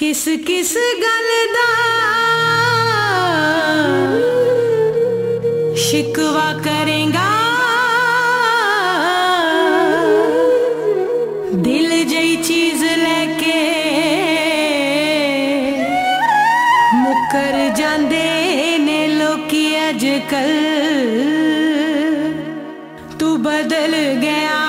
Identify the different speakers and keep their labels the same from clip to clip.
Speaker 1: किस किस गलदा शिकवा करेगा। दिल जई चीज़ लेके मुकर जाते ने लोकी अजकल। तू बदल गया।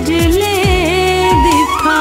Speaker 1: सजले दिखा